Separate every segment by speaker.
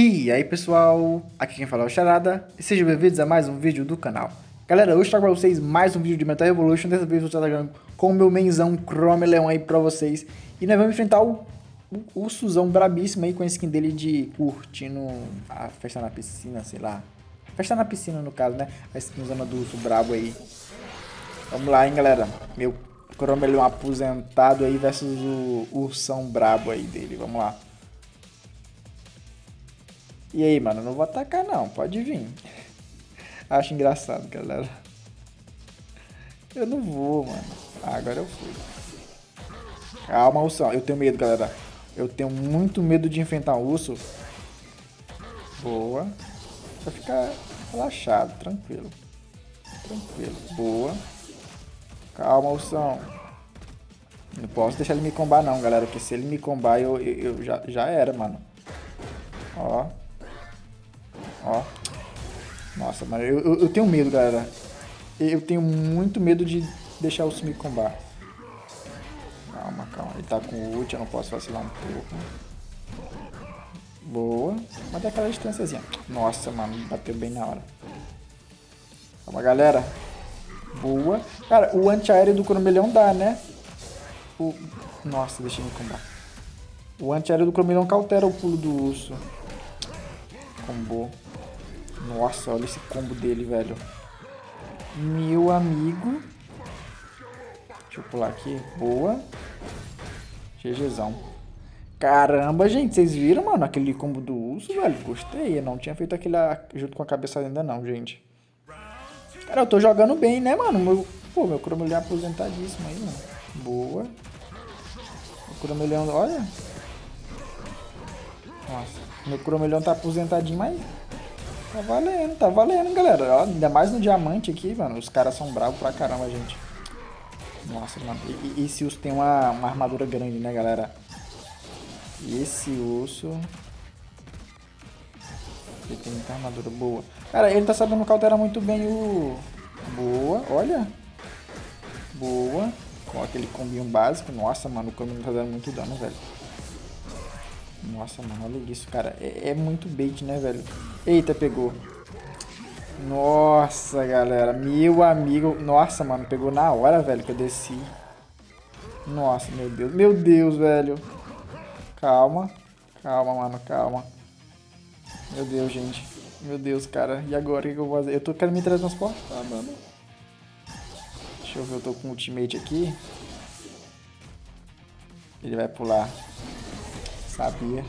Speaker 1: E aí pessoal, aqui quem fala é o Charada e sejam bem-vindos a mais um vídeo do canal. Galera, hoje trago pra vocês mais um vídeo de Metal Evolution, dessa vez eu estou jogando com o meu menzão Chrome Leão aí pra vocês. E nós vamos enfrentar o, o, o Suzão brabíssimo aí com a skin dele de curtindo a festa na piscina, sei lá. Festa na piscina no caso, né? A skinzona do urso brabo aí. Vamos lá, hein galera. Meu Chrome Leão aposentado aí versus o ursão brabo aí dele, vamos lá. E aí, mano, não vou atacar não, pode vir. Acho engraçado, galera. Eu não vou, mano. Ah, agora eu fui. Calma, ursão. Eu tenho medo, galera. Eu tenho muito medo de enfrentar um urso. Boa. Só ficar relaxado, tranquilo. Tranquilo. Boa. Calma, ursão. Não posso deixar ele me combar não, galera. Porque se ele me combar, eu, eu, eu já, já era, mano. Ó. Ó. Nossa, mano, eu, eu, eu, tenho medo, galera. Eu tenho muito medo de deixar o me combar. Calma, calma. Ele tá com ult, eu não posso vacilar um pouco. Boa. Mas é aquela distânciazinha. Nossa, mano, bateu bem na hora. Calma, galera. Boa. Cara, o antiaéreo do Cromelhão dá, né? O... Nossa, deixa ele combar. O antiaéreo do Cromelhão cautera o pulo do urso. Combou. Nossa, olha esse combo dele, velho. Meu amigo. Deixa eu pular aqui. Boa. GGzão. Caramba, gente. Vocês viram, mano, aquele combo do urso, velho? Gostei. Eu não tinha feito aquele junto com a cabeça ainda não, gente. Cara, eu tô jogando bem, né, mano? Meu, pô, meu cromulhão é aposentadíssimo aí, mano. Boa. O cromulhão, olha. Nossa. Meu cromulhão tá aposentadinho, mas Tá valendo, tá valendo, galera. ainda mais no diamante aqui, mano. Os caras são bravos pra caramba, gente. Nossa, mano. E, e esse urso tem uma, uma armadura grande, né, galera? Esse urso... Ele tem muita armadura boa. Cara, ele tá sabendo cauterar muito bem o... Boa, olha. Boa. Com aquele combinho básico. Nossa, mano, o combinho tá dando muito dano, velho. Nossa, mano, olha isso, cara. É, é, muito bait, né, velho? Eita, pegou. Nossa, galera. Meu amigo. Nossa, mano, pegou na hora, velho, que eu desci. Nossa, meu Deus. Meu Deus, velho. Calma. Calma, mano, calma. Meu Deus, gente. Meu Deus, cara. E agora, o que, eu vou fazer? Eu tô querendo me teletransportar, ah, mano. Deixa eu ver, eu tô com o ultimate aqui. Ele vai pular. Sabia.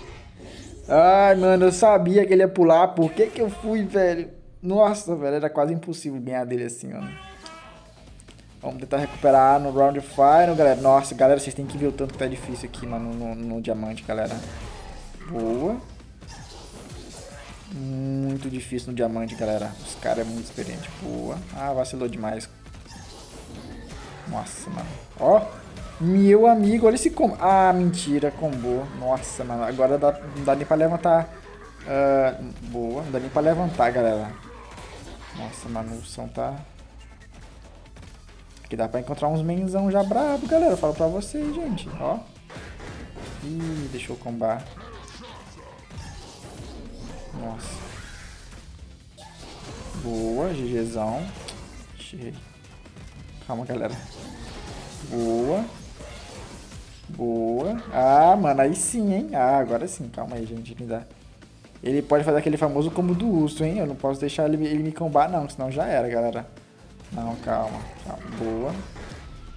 Speaker 1: Ai, mano, eu sabia que ele ia pular. Por que que eu fui, velho? Nossa, velho, era quase impossível ganhar dele assim, mano. Vamos tentar recuperar no round final, galera. Nossa, galera, vocês têm que ver o tanto que tá difícil aqui, mano, no, no diamante, galera. Boa. Muito difícil no diamante, galera. Os caras é muito experiente. Boa. Ah, vacilou demais. Nossa, mano. Ó. Meu amigo, olha esse combo. Ah, mentira, combou. Nossa, mano. Agora dá, não dá nem pra levantar. Uh, boa, não dá nem pra levantar, galera. Nossa, mano, o som tá... Aqui dá pra encontrar uns menzão já brabo, galera. Eu falo pra vocês, gente. Ó. Ih, deixou combar. Nossa. Boa, GGzão. Calma, galera. Boa. Boa. Ah, mano, aí sim, hein? Ah, agora sim. Calma aí, gente. Me dá. Ele pode fazer aquele famoso combo do urso, hein? Eu não posso deixar ele, ele me combar, não. Senão já era, galera. Não, calma. calma. Boa.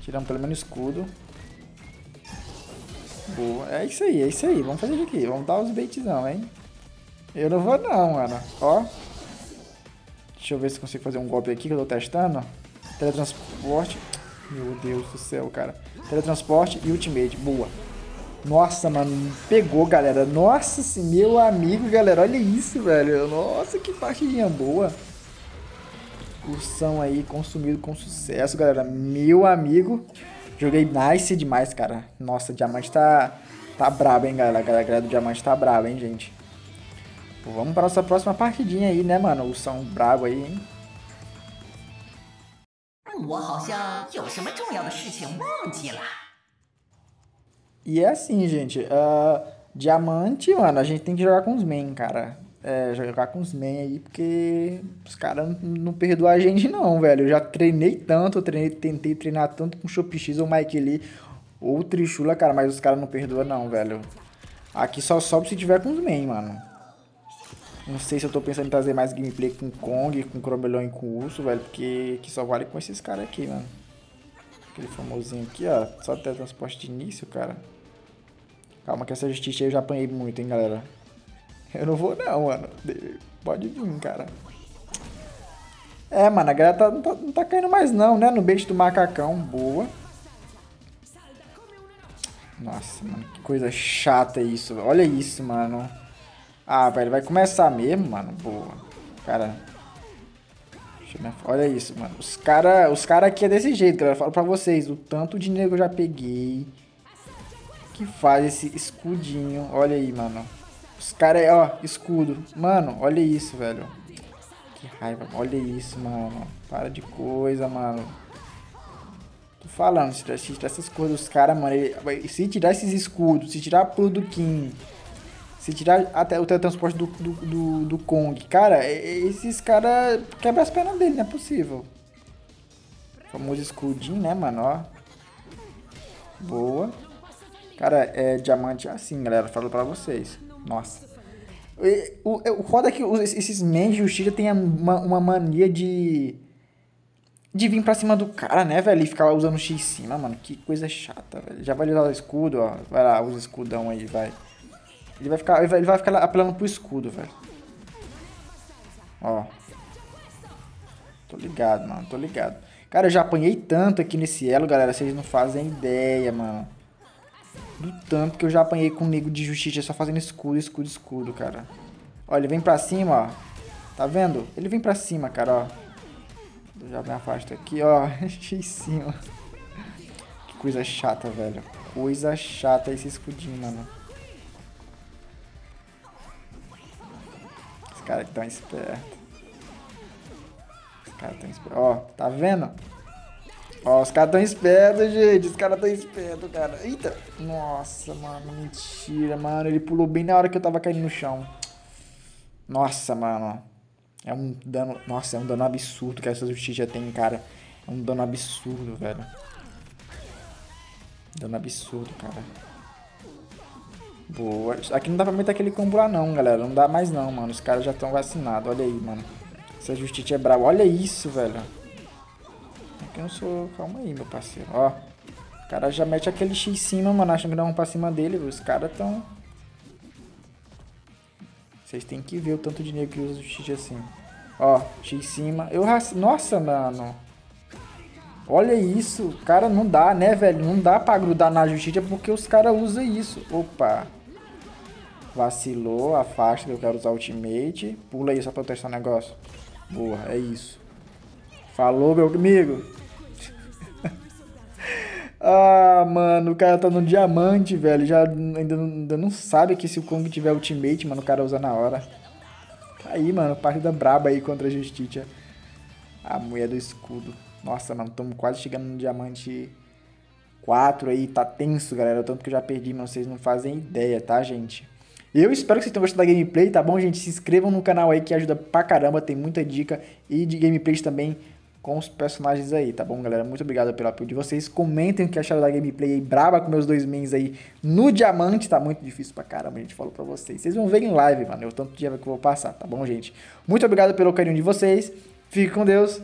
Speaker 1: Tiramos pelo menos escudo. Boa. É isso aí, é isso aí. Vamos fazer isso aqui. Vamos dar os baitzão, hein? Eu não vou não, mano. Ó. Deixa eu ver se consigo fazer um golpe aqui que eu tô testando. Teletransporte. Meu Deus do céu, cara. Teletransporte e Ultimate. Boa. Nossa, mano. Pegou, galera. Nossa, meu amigo, galera. Olha isso, velho. Nossa, que partidinha boa. Cursão aí consumido com sucesso, galera. Meu amigo. Joguei nice demais, cara. Nossa, diamante tá, tá brabo, hein, galera. A galera do diamante tá brabo, hein, gente. Vamos para nossa próxima partidinha aí, né, mano? O são brabo aí, hein. 我好像有什么重要的事情忘记了。E é assim, gente. Uh, Diamante, mano, a gente tem que jogar com os main, cara. É, jogar com os main aí, porque os caras não, não perdoam a gente não, velho. Eu já treinei tanto, eu treinei, tentei treinar tanto com o Shop X ou Mike Lee ou Trichula, cara, mas os caras não perdoam não, velho. Aqui só sobe se tiver com os main, mano. Não sei se eu tô pensando em trazer mais gameplay com Kong, com Cromelon e com Urso, velho, porque que só vale com esses caras aqui, mano. Aquele famosinho aqui, ó. Só teletransporte de início, cara. Calma que essa justiça aí eu já apanhei muito, hein, galera. Eu não vou não, mano. Pode vir, cara. É, mano, a galera tá, não, tá, não tá caindo mais não, né? No bait do macacão. Boa. Nossa, mano, que coisa chata isso. Olha isso, mano. Ah, velho, vai começar mesmo, mano. Boa. Cara. Olha isso, mano. Os cara, os cara aqui é desse jeito, galera. Eu falo pra vocês, o tanto de dinheiro que eu já peguei. Que faz esse escudinho. Olha aí, mano. Os caras, ó, escudo. Mano, olha isso, velho. Que raiva. Olha isso, mano. Para de coisa, mano. Tô falando, se tirar, se tirar essas coisas dos caras, mano. Ele, se tirar esses escudos, se tirar a pulo do Kim, se tirar até o teletransporte do, do, do, do Kong, cara, esses caras quebram as pernas dele, não é possível. Famoso escudinho, né, mano, ó. Boa. Cara, é diamante assim, galera, falo pra vocês. Nossa. O, o foda é que esses men de justiça tem uma, uma mania de. De vir pra cima do cara, né, velho? E ficar usando X em cima, mano. Que coisa chata, velho. Já vai usar o escudo, ó. Vai lá, usa escudão aí, vai. Ele vai ficar, ele vai ficar apelando pro escudo, velho. Ó. Tô ligado, mano. Tô ligado. Cara, eu já apanhei tanto aqui nesse elo, galera. Vocês não fazem ideia, mano do tanto que eu já apanhei com o nego de justiça só fazendo escudo, escudo, escudo, cara. Ó, ele vem pra cima, ó. Tá vendo? Ele vem pra cima, cara, ó. Eu já me afasto aqui, ó. em cima. Que coisa chata, velho. Coisa chata esse escudinho, mano. Os caras tão espertos. Os caras tão espertos. Ó, tá vendo? Ó, os caras tão espertos, gente. Os caras tão espertos, cara. Eita. Nossa, mano. Mentira, mano. Ele pulou bem na hora que eu tava caindo no chão. Nossa, mano. É um dano... Nossa, é um dano absurdo que essa justiça tem, cara. É um dano absurdo, velho. Dano absurdo, cara. Boa. Aqui não dá pra meter aquele combo não, galera. Não dá mais não, mano. Os caras já estão vacinados. Olha aí, mano. Essa justiça é brava. Olha isso, velho que eu sou. Calma aí, meu parceiro. Ó. O cara já mete aquele X em cima, mano. Achando que dá um pra cima dele. Os caras tão. Vocês tem que ver o tanto de negro que usa X assim. Ó, X em cima. Eu Nossa, mano. Olha isso. Cara, não dá, né, velho? Não dá pra grudar na justiça porque os caras usam isso. Opa. Vacilou, afasta que eu quero usar ultimate. Pula aí só pra eu testar o negócio. Boa, é isso. Falou, meu amigo. ah, mano, o cara tá no diamante, velho. Já ainda não, ainda não sabe que se o Kong tiver ultimate, mano, o cara usa na hora. Tá aí, mano, partida braba aí contra a Justiça. A mulher do escudo. Nossa, mano, estamos quase chegando no diamante 4 aí. Tá tenso, galera. Tanto que eu já perdi, mas vocês não fazem ideia, tá, gente? Eu espero que vocês tenham gostado da gameplay, tá bom, gente? Se inscrevam no canal aí que ajuda pra caramba. Tem muita dica e de gameplays também com os personagens aí, tá bom, galera? Muito obrigado pelo apoio de vocês. Comentem o que acharam da gameplay aí, braba com meus dois mains aí no diamante. Tá muito difícil pra caramba, a gente falou pra vocês. Vocês vão ver em live, mano, o tanto de dia que eu vou passar, tá bom, gente? Muito obrigado pelo carinho de vocês. Fique com Deus.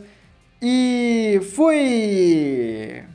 Speaker 1: E fui!